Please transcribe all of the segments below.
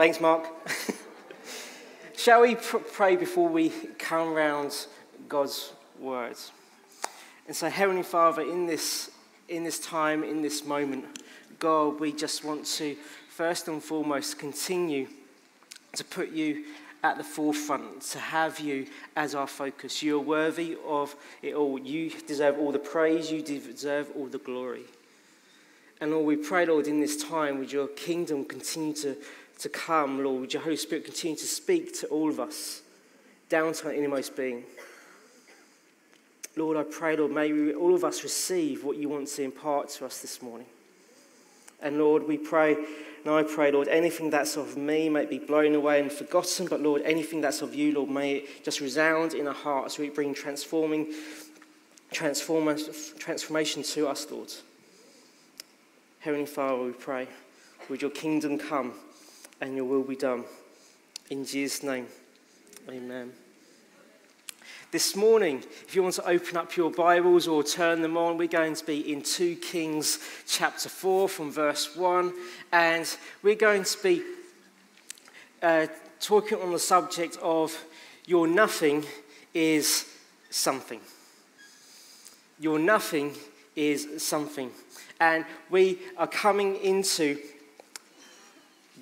Thanks, Mark. Shall we pr- pray before we come round God's words? And so, Heavenly Father, in this, in this time, in this moment, God, we just want to first and foremost continue to put you at the forefront, to have you as our focus. You are worthy of it all. You deserve all the praise, you deserve all the glory. And Lord, we pray, Lord, in this time, would your kingdom continue to, to come, Lord? Would your Holy Spirit continue to speak to all of us, down to our innermost being? Lord, I pray, Lord, may we, all of us receive what you want to impart to us this morning. And Lord, we pray and I pray, Lord, anything that's of me may be blown away and forgotten, but Lord, anything that's of you, Lord, may it just resound in our hearts. We bring transforming transformation to us, Lord. Heavenly Father, we pray, would your kingdom come and your will be done. In Jesus' name, amen. This morning, if you want to open up your Bibles or turn them on, we're going to be in 2 Kings chapter 4 from verse 1, and we're going to be uh, talking on the subject of your nothing is something. Your nothing is something. And we are coming into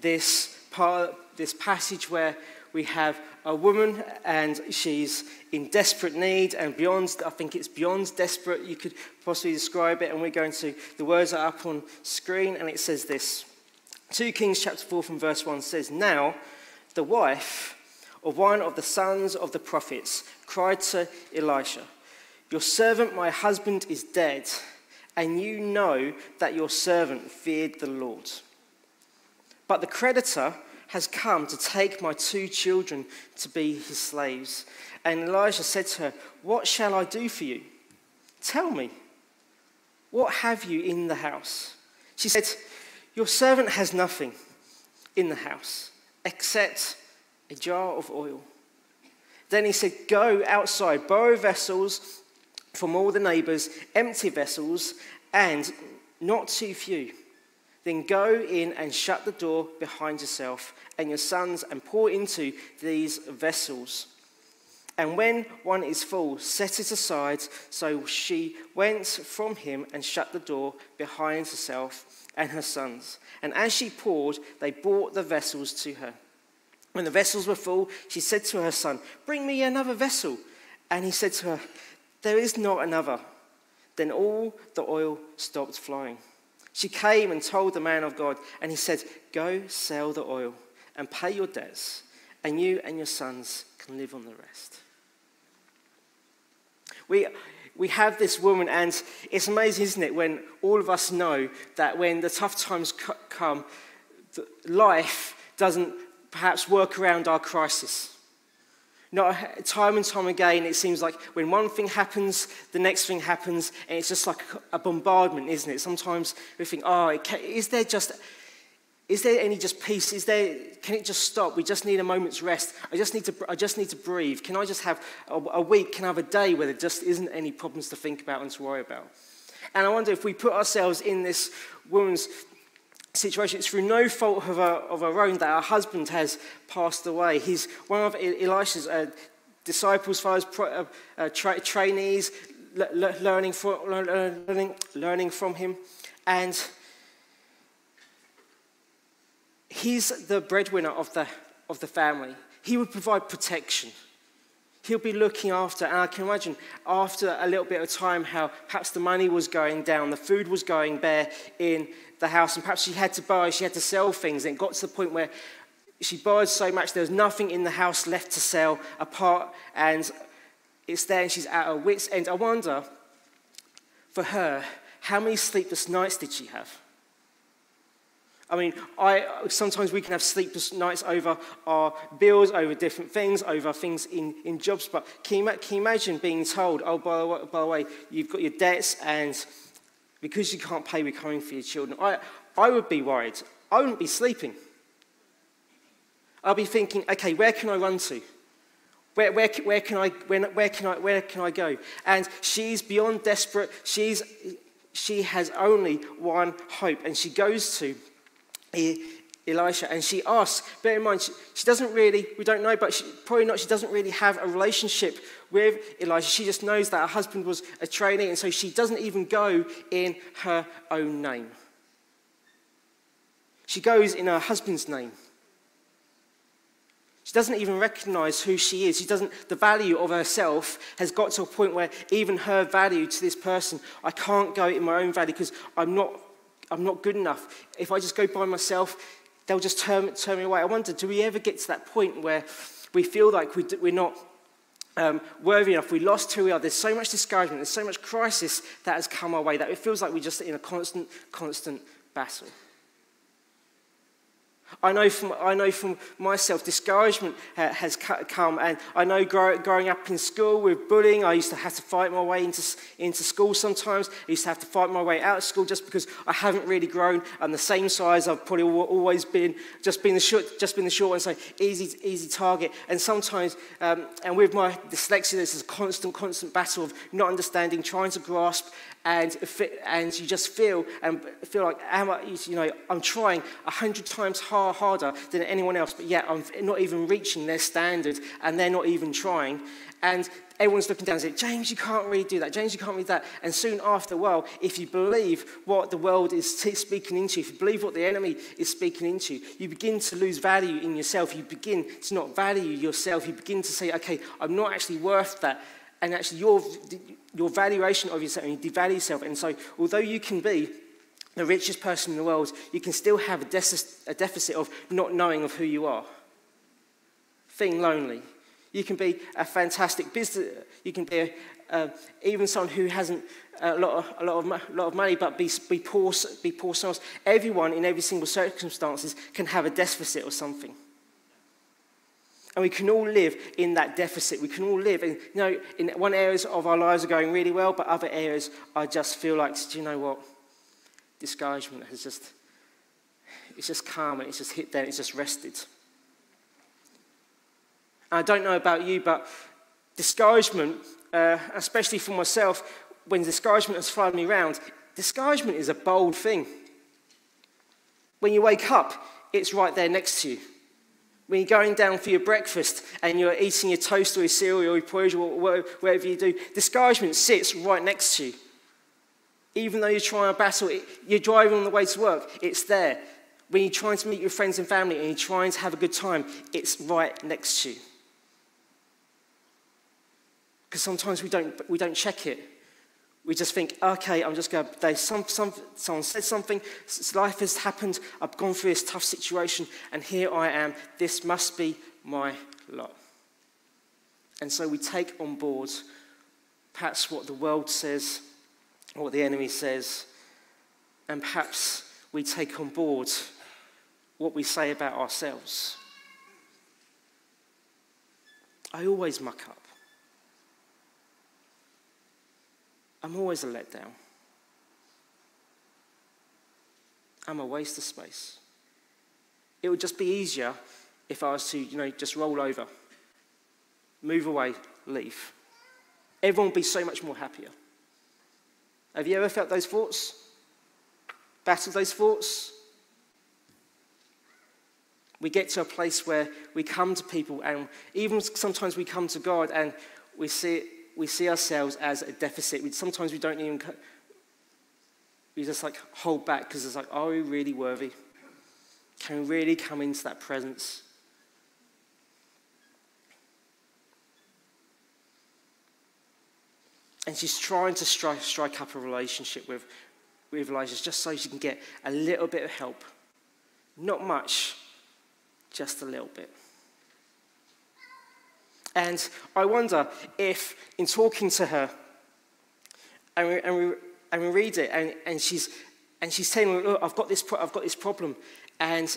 this part, this passage where we have a woman and she's in desperate need and beyond, I think it's beyond desperate, you could possibly describe it. And we're going to, the words are up on screen and it says this 2 Kings chapter 4 from verse 1 says, Now the wife of one of the sons of the prophets cried to Elisha, Your servant, my husband, is dead, and you know that your servant feared the Lord. But the creditor, has come to take my two children to be his slaves. And Elijah said to her, What shall I do for you? Tell me, what have you in the house? She said, Your servant has nothing in the house except a jar of oil. Then he said, Go outside, borrow vessels from all the neighbors, empty vessels, and not too few then go in and shut the door behind yourself and your sons and pour into these vessels. And when one is full, set it aside. So she went from him and shut the door behind herself and her sons. And as she poured, they brought the vessels to her. When the vessels were full, she said to her son, Bring me another vessel. And he said to her, There is not another. Then all the oil stopped flowing. She came and told the man of God, and he said, Go sell the oil and pay your debts, and you and your sons can live on the rest. We, we have this woman, and it's amazing, isn't it, when all of us know that when the tough times come, life doesn't perhaps work around our crisis. Time and time again, it seems like when one thing happens, the next thing happens, and it's just like a bombardment, isn't it? Sometimes we think, oh, is there just, is there any just peace? Is there, can it just stop? We just need a moment's rest. I just need to, I just need to breathe. Can I just have a, a week? Can I have a day where there just isn't any problems to think about and to worry about? And I wonder if we put ourselves in this woman's situation. It's through no fault of our, of our own that our husband has passed away. He's one of Elisha's uh, disciples, fathers, uh, uh, tra- trainees, learning, from, learning, learning from him. And he's the breadwinner of the, of the family. He would provide protection. He'll be looking after, and I can imagine after a little bit of time how perhaps the money was going down, the food was going bare in the house, and perhaps she had to buy, she had to sell things, and it got to the point where she borrowed so much there was nothing in the house left to sell apart, and it's there, and she's at her wits' end. I wonder, for her, how many sleepless nights did she have? I mean, I, sometimes we can have sleepless nights over our bills, over different things, over things in, in jobs. But can you, can you imagine being told, oh, by the, way, by the way, you've got your debts and because you can't pay, we're coming for your children. I, I would be worried. I wouldn't be sleeping. I'll be thinking, okay, where can I run to? Where, where, where, can I, where, where, can I, where can I go? And she's beyond desperate. She's, she has only one hope, and she goes to Elisha and she asks, bear in mind, she, she, doesn't really, we don't know, but she, probably not, she doesn't really have a relationship with Elisha. She just knows that her husband was a trainee, and so she doesn't even go in her own name. She goes in her husband's name. She doesn't even recognize who she is. She doesn't, the value of herself has got to a point where even her value to this person, I can't go in my own value because I'm not, I'm not good enough. If I just go by myself, they'll just turn, turn me away. I wonder, do we ever get to that point where we feel like we, we're not um, worthy enough, we lost who we are. There's so much discouragement, there's so much crisis that has come our way that it feels like we're just in a constant, constant battle. I know from, I know from myself, discouragement has come. And I know grow, growing up in school with bullying, I used to have to fight my way into, into school sometimes. I used to have to fight my way out of school just because I haven't really grown. I'm the same size I've probably always been, just been the short, just been the short one, so easy, easy target. And sometimes, um, and with my dyslexia, there's a constant, constant battle of not understanding, trying to grasp, and, and you just feel and feel like am I, you know I'm trying a hundred times hard, harder than anyone else, but yet I'm not even reaching their standard, and they're not even trying. And everyone's looking down and saying, James, you can't really do that. James, you can't read that. And soon after, well, if you believe what the world is speaking into, if you believe what the enemy is speaking into, you begin to lose value in yourself. You begin to not value yourself. You begin to say, okay, I'm not actually worth that. And actually, your, your valuation of yourself, and you devalue yourself. And so, although you can be the richest person in the world, you can still have a, a deficit of not knowing of who you are. Feeling lonely. You can be a fantastic business. You can be a, uh, even someone who hasn't a lot of, a lot of, a lot of money, but be, be poor, be poor someone. Everyone in every single circumstances can have a deficit or something. And we can all live in that deficit. We can all live in, you know, in one areas of our lives are going really well, but other areas I just feel like, do you know what? Discouragement has just, it's just calm and it's just hit there, and it's just rested. And I don't know about you, but discouragement, uh, especially for myself, when discouragement has followed me around, discouragement is a bold thing. When you wake up, it's right there next to you. When you're going down for your breakfast and you're eating your toast or your cereal or your porridge or whatever you do, discouragement sits right next to you. Even though you're trying to battle, it, you're driving on the way to work, it's there. When you're trying to meet your friends and family and you're trying to have a good time, it's right next to you. Because sometimes we don't, we don't check it. We just think, okay, I'm just going to, some, some, someone said something, life has happened, I've gone through this tough situation, and here I am. This must be my lot. And so we take on board perhaps what the world says, or what the enemy says, and perhaps we take on board what we say about ourselves. I always muck up. I'm always a letdown. I'm a waste of space. It would just be easier if I was to, you know, just roll over, move away, leave. Everyone would be so much more happier. Have you ever felt those thoughts? Battled those thoughts? We get to a place where we come to people, and even sometimes we come to God and we see we see ourselves as a deficit. We, sometimes we don't even, we just like hold back because it's like, are we really worthy? Can we really come into that presence? And she's trying to strike, strike up a relationship with, with Elijah just so she can get a little bit of help. Not much, just a little bit. And I wonder if, in talking to her, and we, and we, and we read it, and, and, she's, and she's me, Look, I've got, this, I've got this problem. And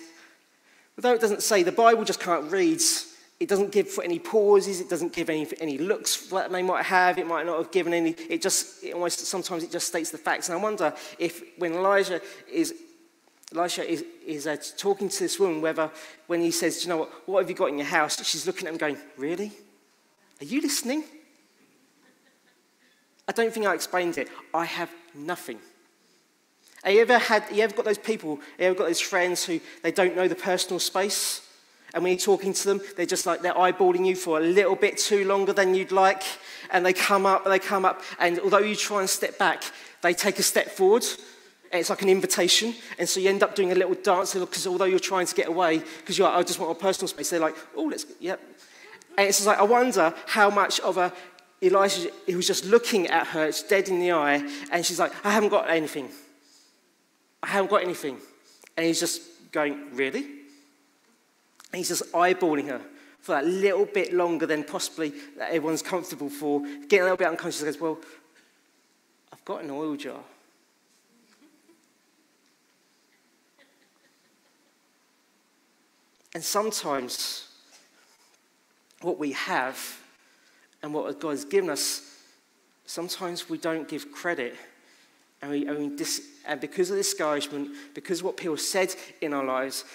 although it doesn't say, the Bible just of reads, it doesn't give for any pauses, it doesn't give any, any looks that they might have, it might not have given any, it just, it almost, sometimes it just states the facts. And I wonder if when Elijah is Elisha is, is uh, talking to this woman, whether when he says, Do you know what, what have you got in your house? She's looking at him going, Really? Are you listening? I don't think I explained it. I have nothing. Have you ever had, you ever got those people, you ever got those friends who they don't know the personal space? And when you're talking to them, they're just like they're eyeballing you for a little bit too longer than you'd like. And they come up and they come up. And although you try and step back, they take a step forward. It's like an invitation. And so you end up doing a little dance because although you're trying to get away, because you're like, I just want a personal space, they're like, oh, let's, yep. And it's like, I wonder how much of a Elijah, he was just looking at her, it's dead in the eye, and she's like, I haven't got anything. I haven't got anything. And he's just going, Really? And he's just eyeballing her for that little bit longer than possibly everyone's comfortable for. Getting a little bit unconscious, goes, Well, I've got an oil jar. And sometimes what we have and what God has given us, sometimes we don't give credit. And, we, and, we dis, and because of discouragement, because of what people said in our lives,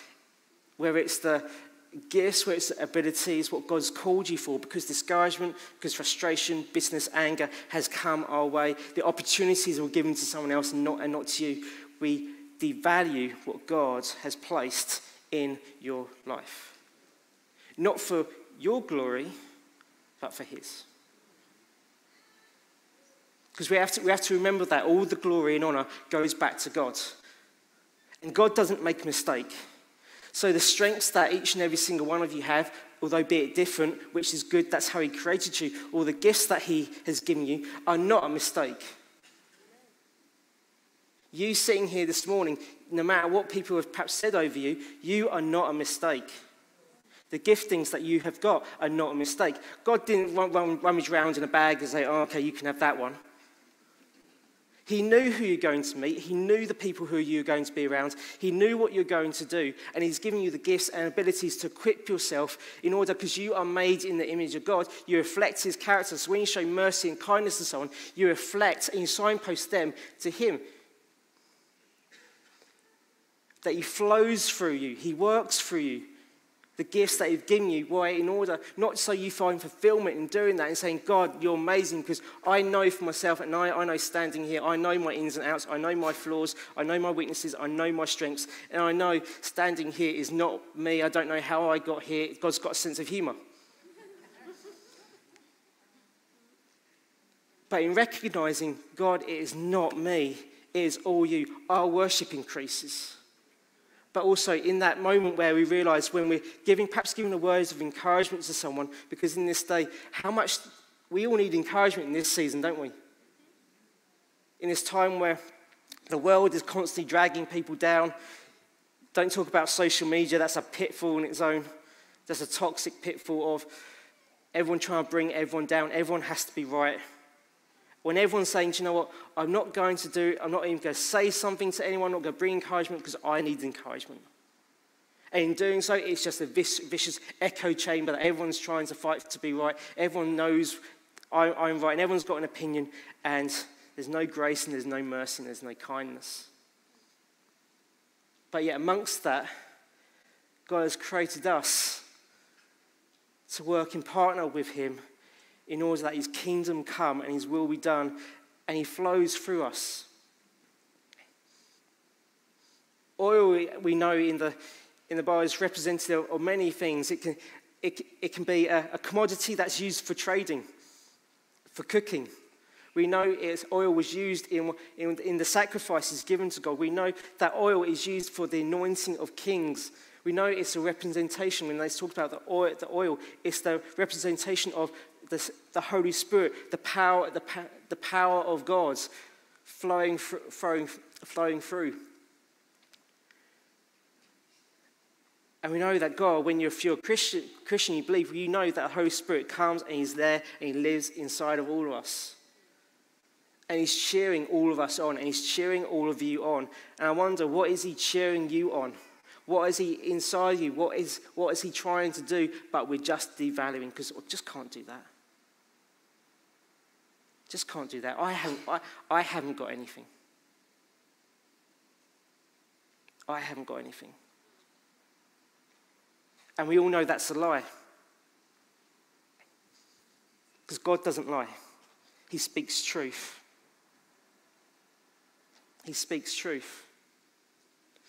whether it's the gifts, whether it's the abilities, what God's called you for, because discouragement, because frustration, business, anger has come our way, the opportunities were given to someone else and not, and not to you, we devalue what God has placed in your life. Not for your glory, but for His. Because we have, to, we have to remember that all the glory and honor goes back to God. And God doesn't make a mistake. So the strengths that each and every single one of you have, although be it different, which is good, that's how He created you, or the gifts that He has given you, are not a mistake. You sitting here this morning, no matter what people have perhaps said over you, you are not a mistake. The giftings that you have got are not a mistake. God didn't run, run, rummage around in a bag and say, oh, okay, you can have that one. He knew who you're going to meet. He knew the people who you're going to be around. He knew what you're going to do. And He's given you the gifts and abilities to equip yourself in order, because you are made in the image of God, you reflect His character. So when you show mercy and kindness and so on, you reflect and you signpost them to Him that He flows through you, He works through you. The gifts that He's given you, why? In order, not so you find fulfillment in doing that and saying, God, you're amazing, because I know for myself, and I, I know standing here, I know my ins and outs, I know my flaws, I know my weaknesses, I know my strengths, and I know standing here is not me. I don't know how I got here. God's got a sense of humor. but in recognizing, God, it is not me, it is all you, our worship increases but also in that moment where we realize when we're giving, perhaps giving the words of encouragement to someone, because in this day, how much we all need encouragement in this season, don't we? In this time where the world is constantly dragging people down. Don't talk about social media, that's a pitfall in its own. That's a toxic pitfall of everyone trying to bring everyone down. Everyone has to be right. When everyone's saying, you know what, I'm not going to do, I'm not even going to say something to anyone, I'm not going to bring encouragement because I need encouragement. And in doing so, it's just a vicious echo chamber that everyone's trying to fight to be right. Everyone knows I'm right, and everyone's got an opinion, and there's no grace, and there's no mercy, and there's no kindness. But yet, amongst that, God has created us to work in partner with Him in order that his kingdom come and his will be done, and he flows through us. Oil, we know in the, in the Bible, is representative of many things. It can, it, it can be a, a commodity that's used for trading, for cooking. We know it's, oil was used in, in, in, the sacrifices given to God. We know that oil is used for the anointing of kings. We know it's a representation. When they talk about the oil, the oil it's the representation of the, the Holy Spirit, the power, the, the power of God flowing, flowing, flowing through. And we know that God, when you're, if you're a Christian, Christian, you believe, you know that the Holy Spirit comes and He's there and He lives inside of all of us. And He's cheering all of us on and He's cheering all of you on. And I wonder, what is He cheering you on? What is He inside you? What is, what is He trying to do? But we're just devaluing because we just can't do that. Just can't do that. I haven't, I, I haven't got anything. I haven't got anything. And we all know that's a lie. Because God doesn't lie, He speaks truth. He speaks truth.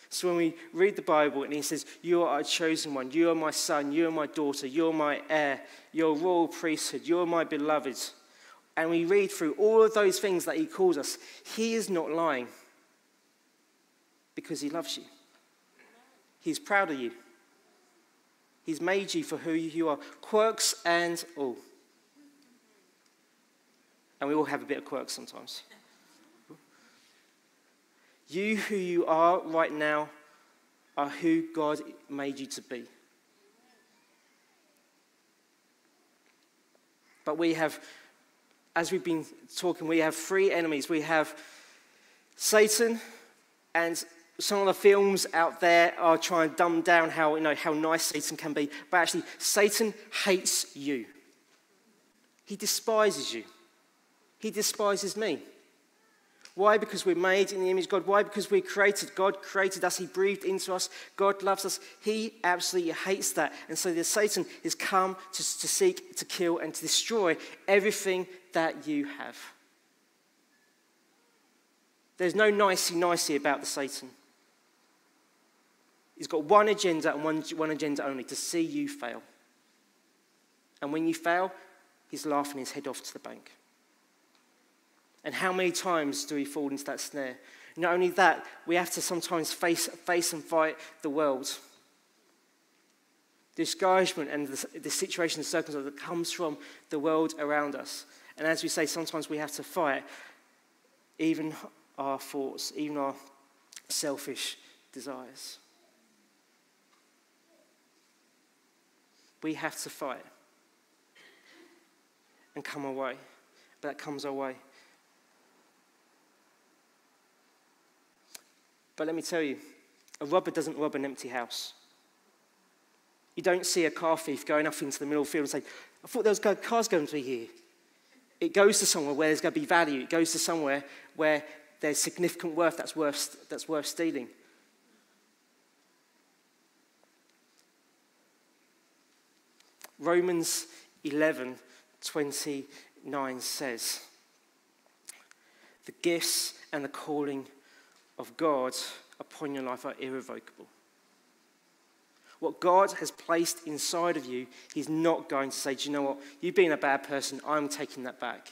So when we read the Bible and he says, You are a chosen one, you are my son, you are my daughter, you're my heir, you're royal priesthood, you're my beloved. And we read through all of those things that he calls us, he is not lying because he loves you. He's proud of you. He's made you for who you are, quirks and all. And we all have a bit of quirks sometimes. You, who you are right now, are who God made you to be. But we have, as we've been talking, we have three enemies. We have Satan, and some of the films out there are trying to dumb down how, you know, how nice Satan can be. But actually, Satan hates you. He despises you. He despises me. Why? Because we're made in the image of God. Why? Because we're created. God created us. He breathed into us. God loves us. He absolutely hates that. And so the Satan has come to, to seek, to kill, and to destroy everything that you have. There's no nicey nicey about the Satan. He's got one agenda and one, one agenda only to see you fail. And when you fail, he's laughing his head off to the bank. And how many times do we fall into that snare? Not only that, we have to sometimes face, face and fight the world. Discouragement and the, the situation and circumstance that comes from the world around us. And as we say, sometimes we have to fight even our thoughts, even our selfish desires. We have to fight and come away. But that comes our way. But let me tell you, a robber doesn't rob an empty house. You don't see a car thief going off into the middle of the field and saying, I thought there was cars going to be here. It goes to somewhere where there's going to be value. It goes to somewhere where there's significant worth that's worth, that's worth stealing. Romans 11 29 says, The gifts and the calling of God upon your life are irrevocable. What God has placed inside of you, He's not going to say, Do you know what? You've been a bad person. I'm taking that back.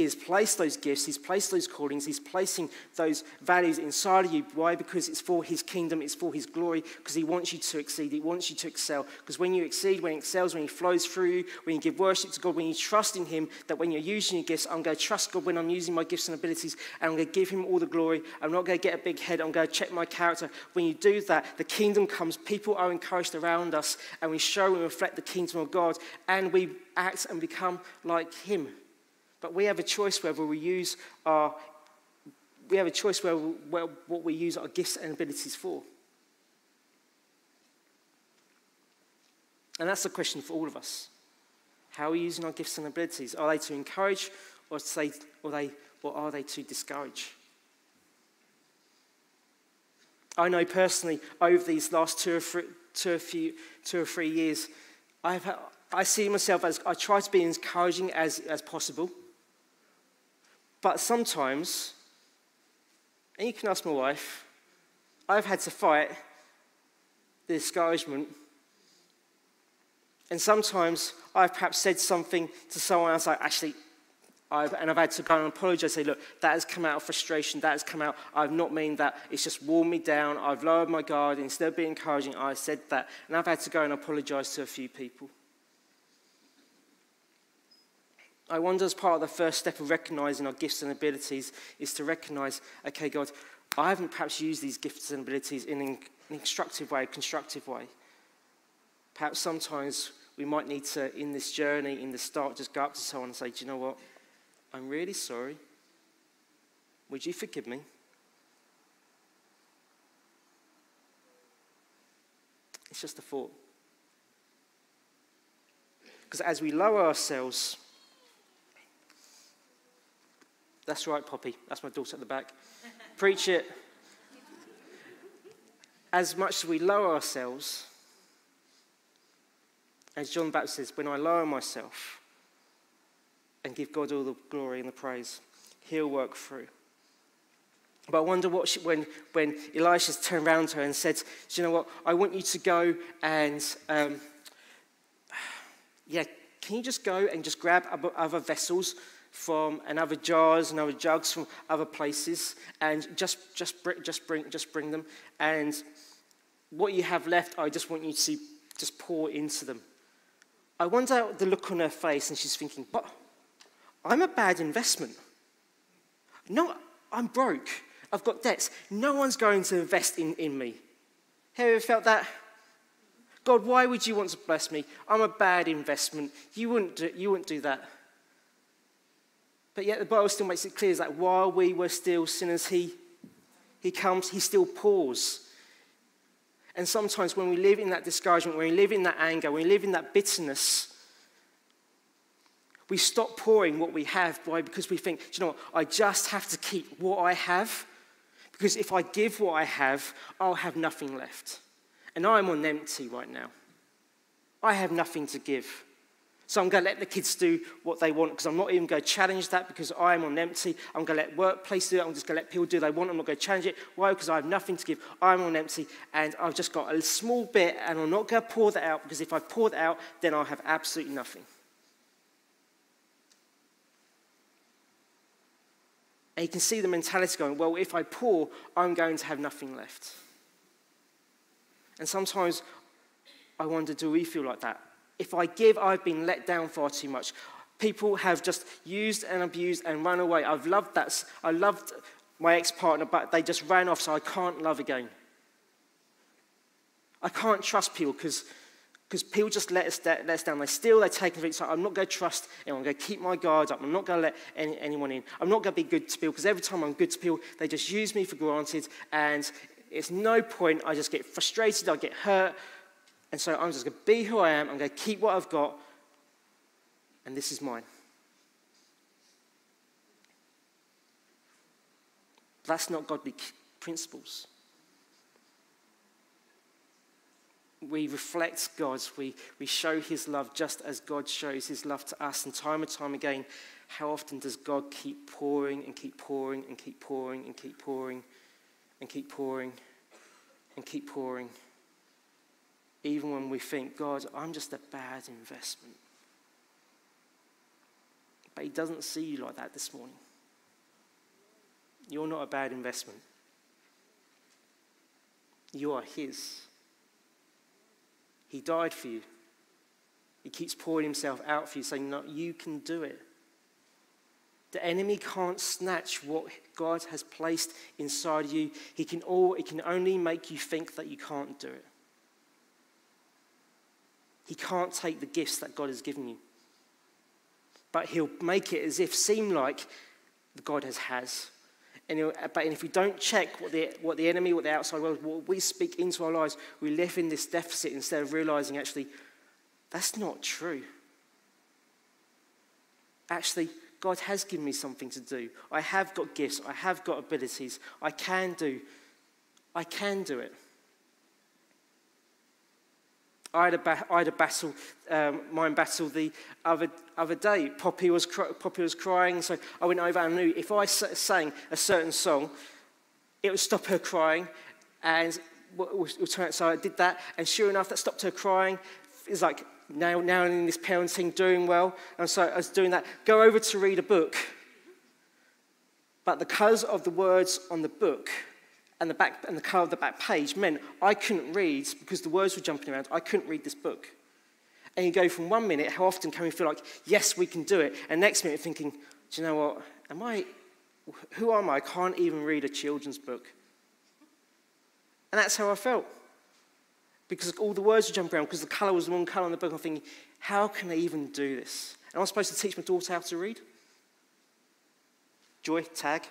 He has placed those gifts, He's placed those callings, He's placing those values inside of you. Why? Because it's for His kingdom, it's for His glory, because He wants you to exceed, He wants you to excel. Because when you exceed, when He excels, when He flows through you, when you give worship to God, when you trust in Him, that when you're using your gifts, I'm going to trust God when I'm using my gifts and abilities, and I'm going to give Him all the glory. I'm not going to get a big head, I'm going to check my character. When you do that, the kingdom comes, people are encouraged around us, and we show and reflect the kingdom of God, and we act and become like Him. But we have a choice whether we use our, we have a choice where, where what we use our gifts and abilities for. And that's the question for all of us. How are we using our gifts and abilities? Are they to encourage or, say, or, they, or are they to discourage? I know personally, over these last two or three, two or few, two or three years, I've, I see myself as I try to be encouraging as, as possible. But sometimes, and you can ask my wife, I've had to fight the discouragement. And sometimes I've perhaps said something to someone else like, actually, I've, and I've had to go and apologize, say, look, that has come out of frustration, that has come out, I've not meant that, it's just worn me down, I've lowered my guard, instead of being encouraging, I said that. And I've had to go and apologize to a few people. I wonder, as part of the first step of recognizing our gifts and abilities, is to recognize, okay, God, I haven't perhaps used these gifts and abilities in an instructive way, a constructive way. Perhaps sometimes we might need to, in this journey, in the start, just go up to someone and say, Do you know what? I'm really sorry. Would you forgive me? It's just a thought. Because as we lower ourselves, that's right, Poppy. That's my daughter at the back. Preach it. As much as we lower ourselves, as John Baptist says, when I lower myself and give God all the glory and the praise, He'll work through. But I wonder what she, when, when Elisha turned around to her and said, Do you know what? I want you to go and, um, yeah, can you just go and just grab other vessels from and other jars and other jugs from other places and just, just, just, bring, just bring them. And what you have left, I just want you to just pour into them. I wonder the look on her face, and she's thinking, but I'm a bad investment. No, I'm broke. I've got debts. No one's going to invest in, in me. Have you ever felt that? God, why would you want to bless me? I'm a bad investment. You wouldn't do, you wouldn't do that. But yet the Bible still makes it clear that while we were still sinners, He, he comes, He still pours. And sometimes when we live in that discouragement, when we live in that anger, when we live in that bitterness, we stop pouring what we have why? because we think, you know what, I just have to keep what I have. Because if I give what I have, I'll have nothing left. And I'm on empty right now. I have nothing to give. So I'm going to let the kids do what they want because I'm not even going to challenge that because I am on empty. I'm going to let workplace do it. I'm just going to let people do what they want. I'm not going to challenge it. Why? Because I have nothing to give. I'm on empty and I've just got a small bit and I'm not going to pour that out because if I pour that out, then I'll have absolutely nothing. And you can see the mentality going, well, if I pour, I'm going to have nothing left. And sometimes I wonder, do we feel like that? If I give, I've been let down far too much. People have just used and abused and run away. I've loved that. I loved my ex partner, but they just ran off, so I can't love again. I can't trust people because because people just let us, let us down. They steal, they take everything. So I'm not going to trust anyone. I'm going to keep my guard up. I'm not going to let any, anyone in. I'm not going to be good to people because every time I'm good to people, they just use me for granted. And it's no point. I just get frustrated. I get hurt. And so I'm just going to be who I am. I'm going to keep what I've got. And this is mine. That's not godly principles. We reflect God. We, we show his love just as God shows his love to us. And time and time again, how often does God keep pouring and keep pouring and keep pouring and keep pouring and keep pouring and keep pouring? Even when we think, God, I'm just a bad investment. But He doesn't see you like that this morning. You're not a bad investment. You are His. He died for you. He keeps pouring Himself out for you, saying, No, you can do it. The enemy can't snatch what God has placed inside you. He can, all, he can only make you think that you can't do it. He can't take the gifts that God has given you. But he'll make it as if seem like God has has. And but if we don't check what the, what the enemy, what the outside world, what we speak into our lives, we live in this deficit instead of realizing actually that's not true. Actually, God has given me something to do. I have got gifts. I have got abilities. I can do. I can do it. I had had a battle, um, mind battle the other, other day. Poppy was, Poppy was crying, so I went over and knew if I sang a certain song, it would stop her crying. And so I did that, and sure enough, that stopped her crying. It's like now, now in this parenting, doing well. And so I was doing that. Go over to read a book. But because of the words on the book, and the, back, and the cover of the back page meant I couldn't read because the words were jumping around. I couldn't read this book. And you go from one minute, how often can we feel like, yes, we can do it? And next minute, thinking, do you know what? Am I, who am I? I can't even read a children's book. And that's how I felt. Because all the words were jumping around, because the colour was the wrong colour in the book. I'm thinking, how can I even do this? And I'm supposed to teach my daughter how to read? Joy, tag.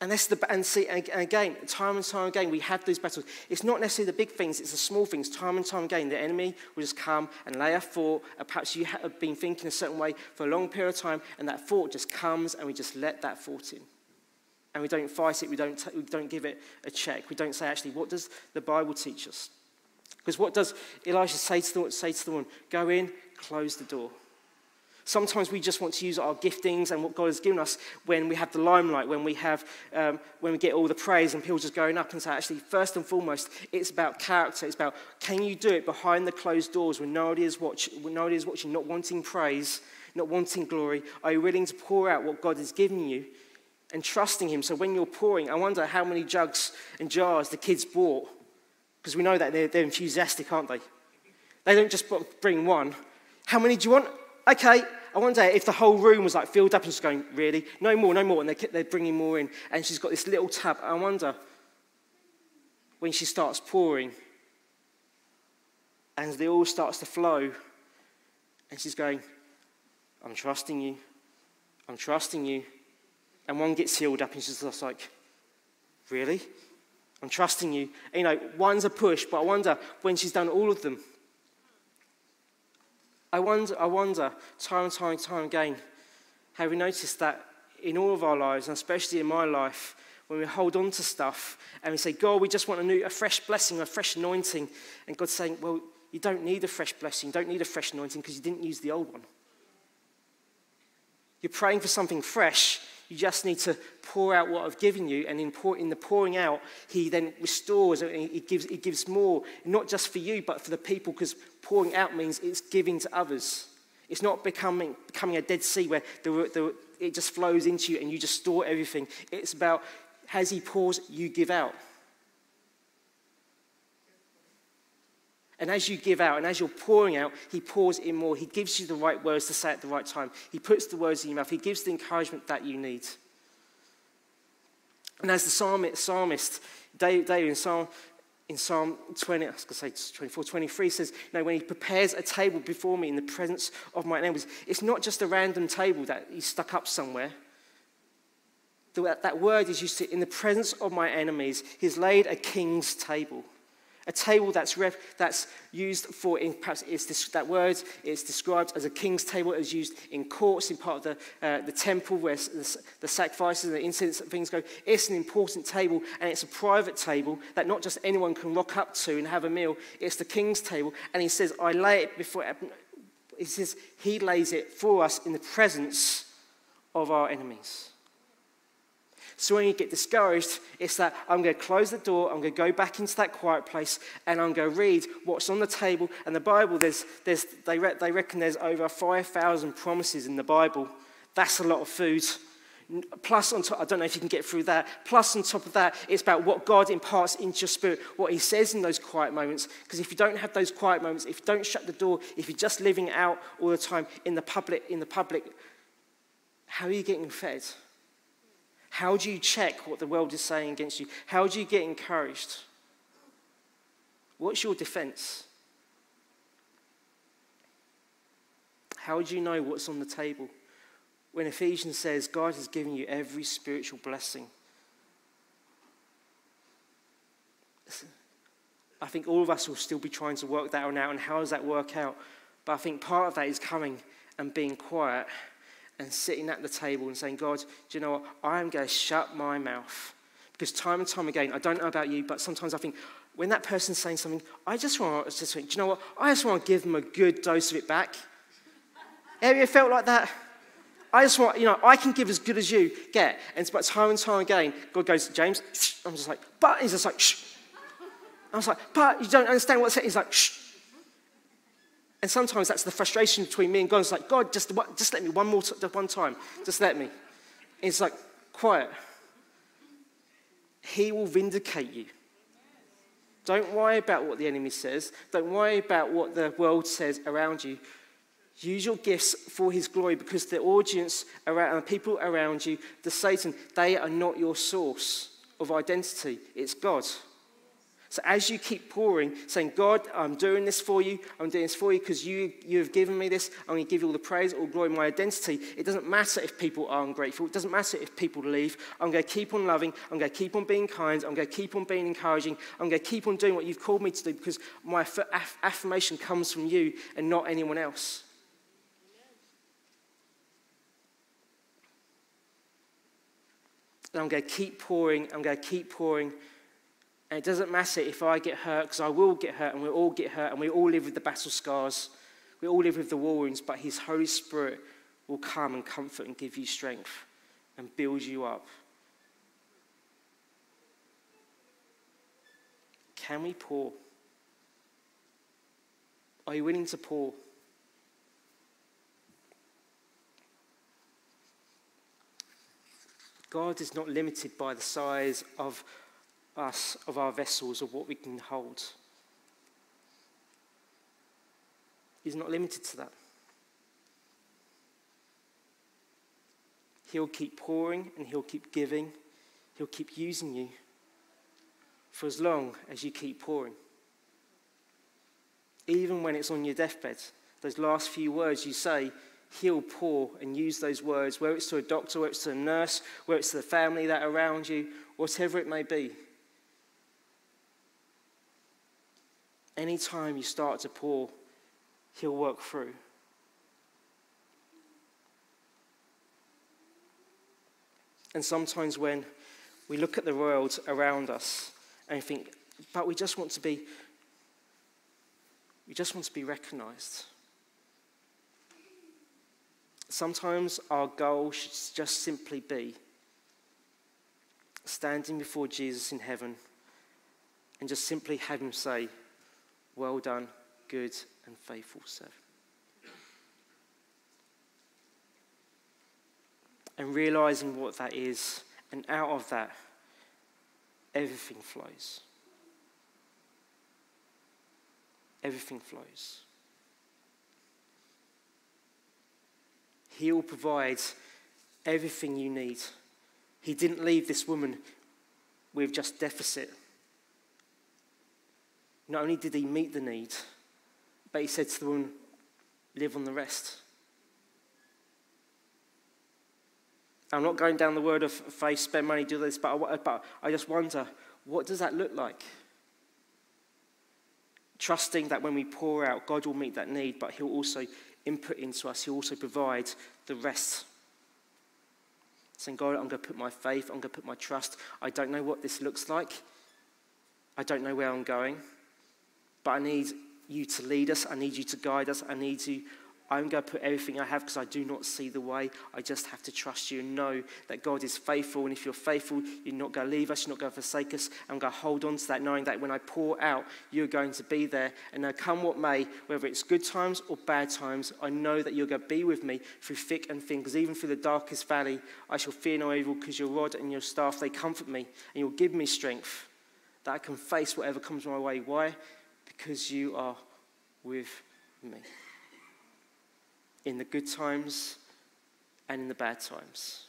And, that's the, and see, and again, time and time again, we have these battles. It's not necessarily the big things, it's the small things. Time and time again, the enemy will just come and lay a thought. Uh, perhaps you have been thinking a certain way for a long period of time, and that thought just comes, and we just let that thought in. And we don't fight it, we don't, we don't give it a check. We don't say, actually, what does the Bible teach us? Because what does Elisha say to, the, say to the woman? Go in, close the door. Sometimes we just want to use our giftings and what God has given us when we have the limelight, when we, have, um, when we get all the praise and people just going up and say, actually, first and foremost, it's about character. It's about can you do it behind the closed doors when nobody is, watch, when nobody is watching, not wanting praise, not wanting glory? Are you willing to pour out what God has given you and trusting Him? So when you're pouring, I wonder how many jugs and jars the kids bought because we know that they're, they're enthusiastic, aren't they? They don't just bring one. How many do you want? Okay. I wonder if the whole room was like filled up and just going, really? No more, no more. And they're, they're bringing more in. And she's got this little tap. I wonder when she starts pouring and the oil starts to flow and she's going, I'm trusting you. I'm trusting you. And one gets sealed up and she's just like, really? I'm trusting you. And, you know, one's a push, but I wonder when she's done all of them I wonder, I wonder, time and time and time again, have we noticed that in all of our lives, and especially in my life, when we hold on to stuff and we say, God, we just want a new, a fresh blessing, a fresh anointing, and God's saying, well, you don't need a fresh blessing, you don't need a fresh anointing because you didn't use the old one. You're praying for something fresh, you just need to pour out what I've given you, and in, pour, in the pouring out, He then restores and He gives, he gives more, not just for you, but for the people, because pouring out means it's giving to others. It's not becoming, becoming a Dead Sea where the, the, it just flows into you and you just store everything. It's about, as He pours, you give out. And as you give out and as you're pouring out, he pours in more. He gives you the right words to say at the right time. He puts the words in your mouth. He gives the encouragement that you need. And as the psalmist, psalmist David, in Psalm, in Psalm 20, I was going to say 24, 23 says, know, when he prepares a table before me in the presence of my enemies, it's not just a random table that he's stuck up somewhere. That word is used to, in the presence of my enemies, he's laid a king's table. A table that's, that's used for, in, perhaps it's this, that word is described as a king's table. It was used in courts, in part of the, uh, the temple where the, the sacrifices and the incense and things go. It's an important table, and it's a private table that not just anyone can rock up to and have a meal. It's the king's table, and he says, I lay it before, he says, he lays it for us in the presence of our enemies. So when you get discouraged, it's that I'm going to close the door, I'm going to go back into that quiet place, and I'm going to read what's on the table. And the Bible, there's, there's, they, re- they reckon there's over 5,000 promises in the Bible. That's a lot of food. Plus, on top, I don't know if you can get through that. Plus, on top of that, it's about what God imparts into your spirit, what He says in those quiet moments. Because if you don't have those quiet moments, if you don't shut the door, if you're just living out all the time in the public, in the public, how are you getting fed? How do you check what the world is saying against you? How do you get encouraged? What's your defense? How do you know what's on the table? When Ephesians says God has given you every spiritual blessing. I think all of us will still be trying to work that one out, and how does that work out? But I think part of that is coming and being quiet and sitting at the table and saying, God, do you know what? I am going to shut my mouth. Because time and time again, I don't know about you, but sometimes I think when that person's saying something, I just want to just think, do you know what? I just want to give them a good dose of it back. Have you felt like that? I just want, you know, I can give as good as you get. And about time and time again, God goes, to James, I'm just like, but he's just like, shh. I was like, but you don't understand what's it. He's like, shh. And sometimes that's the frustration between me and God. It's like, God, just, just let me one more t- one time. Just let me. it's like, quiet. He will vindicate you. Don't worry about what the enemy says. Don't worry about what the world says around you. Use your gifts for his glory because the audience around, the people around you, the Satan, they are not your source of identity. It's God. So as you keep pouring, saying, God, I'm doing this for you, I'm doing this for you because you, you have given me this, I'm going to give you all the praise, all glory, my identity. It doesn't matter if people are ungrateful, it doesn't matter if people leave. I'm going to keep on loving, I'm going to keep on being kind, I'm going to keep on being encouraging, I'm going to keep on doing what you've called me to do because my aff- affirmation comes from you and not anyone else. And I'm going to keep pouring, I'm going to keep pouring and it doesn't matter if I get hurt, because I will get hurt, and we all get hurt, and we all live with the battle scars. We all live with the war wounds, but His Holy Spirit will come and comfort and give you strength and build you up. Can we pour? Are you willing to pour? God is not limited by the size of us, of our vessels, of what we can hold. He's not limited to that. He'll keep pouring and he'll keep giving. He'll keep using you for as long as you keep pouring. Even when it's on your deathbed, those last few words you say, he'll pour and use those words, whether it's to a doctor, whether it's to a nurse, whether it's to the family that are around you, whatever it may be. Anytime you start to pour, he'll work through. And sometimes when we look at the world around us and think, but we just want to be, we just want to be recognized. Sometimes our goal should just simply be standing before Jesus in heaven and just simply have him say, Well done, good and faithful servant. And realizing what that is, and out of that, everything flows. Everything flows. He will provide everything you need. He didn't leave this woman with just deficit. Not only did he meet the need, but he said to the woman, live on the rest. I'm not going down the word of faith, spend money, do this, but I, but I just wonder, what does that look like? Trusting that when we pour out, God will meet that need, but He'll also input into us, He'll also provide the rest. Saying, God, I'm going to put my faith, I'm going to put my trust. I don't know what this looks like. I don't know where I'm going. But I need you to lead us. I need you to guide us. I need you I'm going to put everything I have because I do not see the way. I just have to trust you and know that God is faithful. And if you're faithful, you're not going to leave us, you're not going to forsake us. I'm going to hold on to that, knowing that when I pour out, you're going to be there. And now, come what may, whether it's good times or bad times, I know that you're going to be with me through thick and thin. Because even through the darkest valley, I shall fear no evil because your rod and your staff, they comfort me. And you'll give me strength that I can face whatever comes my way. Why? Because you are with me in the good times and in the bad times.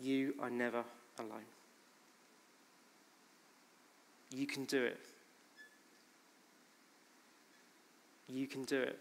You are never alone. You can do it. You can do it.